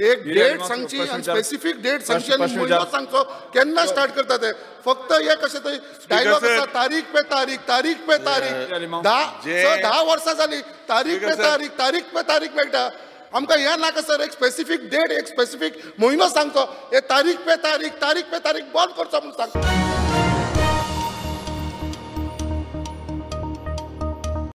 एक डेट सांगची आणि specific date सांगची आणि प्रश्न म्हयनो सांगचो केन्ना स्टार्ट करता ते फक्त हे कशें थंय डायलॉग sir. आसा तारीख पे तारीख तारीख पे तारीख। जाली मग. धा जे- धा वर्सां जाली तारीख पे तारीख तारीख पे तारीख मेळटा आमकां हें नाका सर एक स्पेसिफीक डेट एक स्पेसिफीक म्हयनो सांगचो हे तारीख पे तारीख तारीख पे तारीख बंद करचो म्हूण सांगता